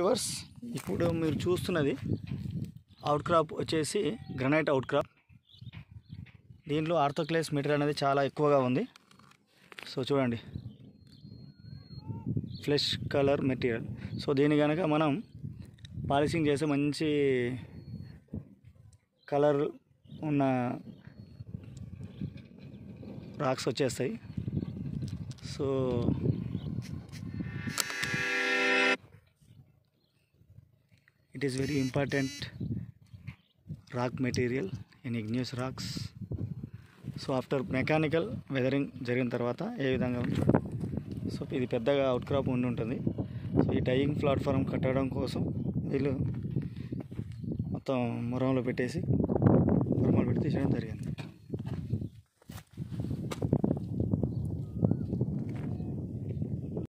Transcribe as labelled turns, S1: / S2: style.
S1: Reverse ఇప్పుడు మీరు చూస్తున్నది అవుట్ క్రాప్ వచ్చేసి గ్రనైట్ అవుట్ క్రాప్ దీంట్లో ఆర్థోక్లేస్ మెటీరియల్ అనేది చాలా ఎక్కువగా ఉంది. సో చూడండి. ఫ్లెష్ కలర్ మెటీరియల్ సో దీని కనుక మనం పాలిషింగ్ చేస్తే మంచి కలర్ ఉన్న రాక్స్ వచ్చేస్తాయి. So it is very important rock material in igneous rocks so after mechanical weathering జరిగిన తర్వాత ఏ విధంగా సో ఇది పెద్దగా అవుట్ క్రాప్ ఉండి ఉంటుంది. సో ఈ డైయింగ్ ప్లాట్ఫామ్ కట్టడం కోసం వీళ్ళు మొత్తం మొరంలో పెట్టేసి మురంలో పెట్టి తీసేయడం జరిగింది.